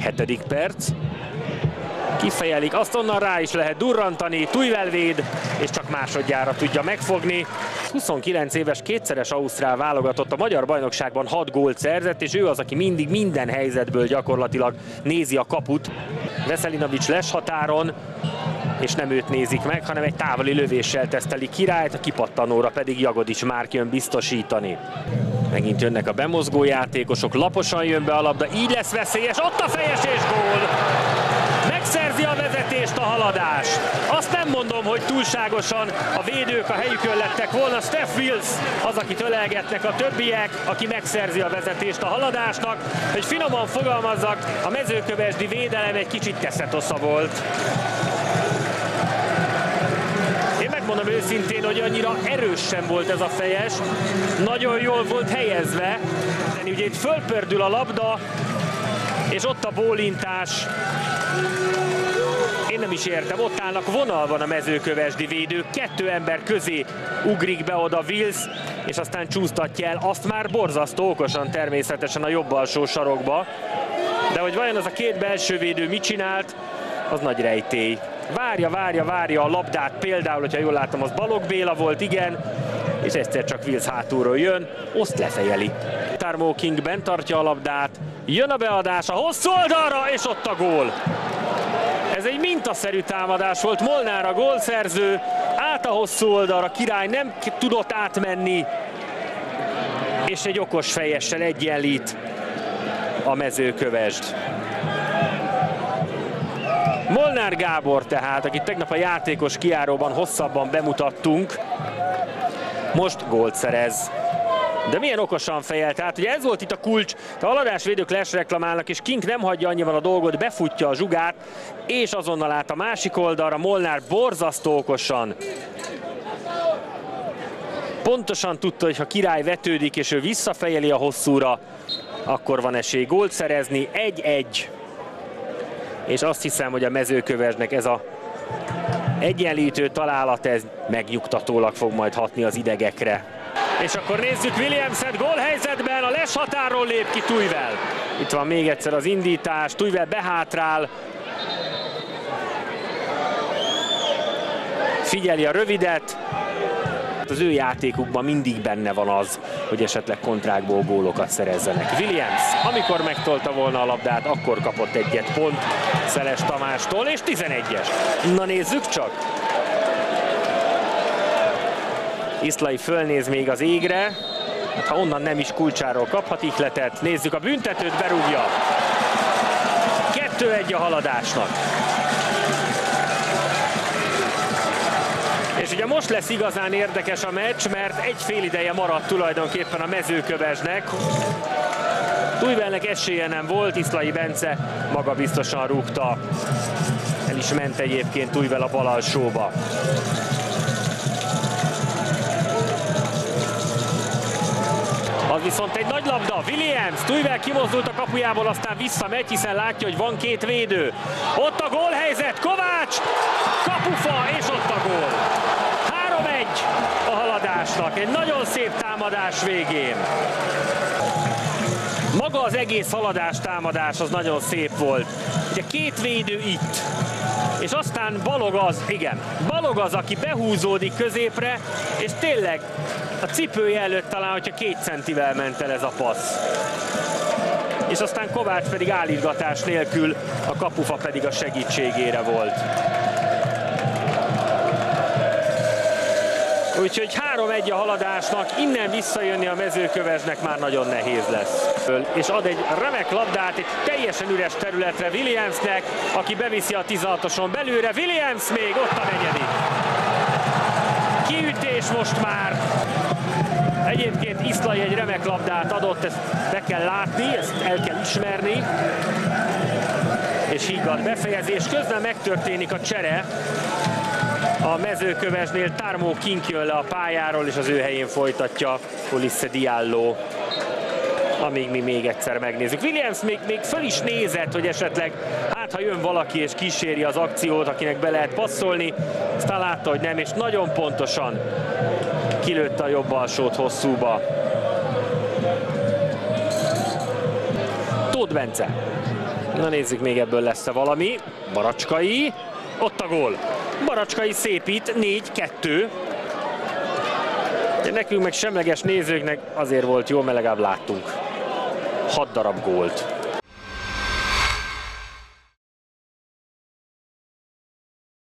Hetedik perc. Kifejelik, azt onnan rá is lehet durrantani, Tujvel véd, és csak másodjára tudja megfogni. 29 éves kétszeres Ausztrál válogatott a magyar bajnokságban 6 gólt szerzett, és ő az, aki mindig minden helyzetből gyakorlatilag nézi a kaput. Veselinovics les határon, és nem őt nézik meg, hanem egy távoli lövéssel teszteli királyt, a kipattanóra pedig Jagodics már jön biztosítani. Megint jönnek a bemozgó játékosok, laposan jön be a labda, így lesz veszélyes, ott a fejes és gól! Megszerzi a vezetést a haladás. Azt nem mondom, hogy túlságosan a védők a helyükön lettek volna. Steph Wills az, akit ölelgetnek a többiek, aki megszerzi a vezetést a haladásnak. Hogy finoman fogalmazzak, a mezőkövesdi védelem egy kicsit teszetosza volt. Megmondom őszintén, hogy annyira erős sem volt ez a fejes. Nagyon jól volt helyezve. Ugye itt fölpördül a labda, és ott a bólintás. Én nem is értem, ott állnak vonalban a mezőkövesdi védők, kettő ember közé ugrik be oda Wills, és aztán csúsztatja el, azt már borzasztó okosan természetesen a jobb alsó sarokba. De hogy vajon az a két belső védő mit csinált, az nagy rejtély. Várja, várja, várja a labdát, például, hogyha jól látom, az Balog Béla volt, igen, és egyszer csak Wills hátulról jön, oszt lefejeli. Tarmo King bent tartja a labdát, jön a beadás a hosszú oldalra, és ott a gól. Ez egy mintaszerű támadás volt, Molnár a gólszerző, át a hosszú oldalra, Király nem tudott átmenni, és egy okos fejessel egyenlít a mezőkövesd. Molnár Gábor tehát, akit tegnap a játékos kiáróban hosszabban bemutattunk, most gólt szerez. De milyen okosan fejel, tehát ugye ez volt itt a kulcs, a haladásvédők les reklamálnak, és King nem hagyja annyival a dolgot, befutja a zsugát, és azonnal át a másik oldalra, Molnár borzasztó okosan. Pontosan tudta, hogy ha király vetődik, és ő visszafejeli a hosszúra, akkor van esély gólt szerezni, 1-1. És azt hiszem, hogy a mezőkövesnek ez a egyenlítő találat, ez megnyugtatólag fog majd hatni az idegekre. És akkor nézzük Williamset gólhelyzetben, a les határól lép ki Tujvel. Itt van még egyszer az indítás, Tujvel behátrál. Figyeli a rövidet. Az ő játékukban mindig benne van az, hogy esetleg kontrákból gólokat szerezzenek. Williams, amikor megtolta volna a labdát, akkor kapott egyet pont Szeles Tamástól, és 11-es. Na nézzük csak! Iszlai fölnéz még az égre, hát ha onnan nem is kulcsáról kaphat ihletet. Nézzük a büntetőt, berúgja. 2-1 a haladásnak. És ugye most lesz igazán érdekes a meccs, mert egy fél ideje maradt tulajdonképpen a mezőkövesnek. Tujvelnek esélye nem volt, Iszlai Bence maga biztosan rúgta. El is ment egyébként Tujvel a bal alsóba. Az viszont egy nagy labda, Williams, Tujvel kimozdult a kapujából, aztán visszamegy, hiszen látja, hogy van két védő. Ott a gólhelyzet, Kovács, kapufa, és ott a gól. 3-1 a haladásnak, egy nagyon szép támadás végén. Maga az egész haladás támadás az nagyon szép volt. Ugye két védő itt, és aztán Balog az, igen, Balog az, aki behúzódik középre, és tényleg a cipője előtt talán, hogyha két centivel ment el ez a passz. És aztán Kovács pedig állítgatás nélkül, a kapufa pedig a segítségére volt. Úgyhogy 3-1 a haladásnak, innen visszajönni a mezőkövesnek már nagyon nehéz lesz. És ad egy remek labdát egy teljesen üres területre Williamsnek, aki beviszi a 16-oson belőle. Williams még ott a negyedik. Kiütés most már. Egyébként Iszlai egy remek labdát adott, ezt be kell látni, ezt el kell ismerni. És higgadt befejezés. Közben megtörténik a csere a mezőkövesnél Tarmo Kink jön le a pályáról, és az ő helyén folytatja Ulisse Diallo amíg mi még egyszer megnézzük. Williams még, még föl is nézett, hogy esetleg hát ha jön valaki és kíséri az akciót, akinek be lehet passzolni, aztán látta, hogy nem, és nagyon pontosan kilőtte a jobb alsót hosszúba. Tóth Bence Na nézzük még ebből lesz-e valami. Baracskai, ott a gól. Baracskai szépít, 4-2. Nekünk meg semleges nézőknek azért volt jó, mert legalább láttunk 6 darab gólt.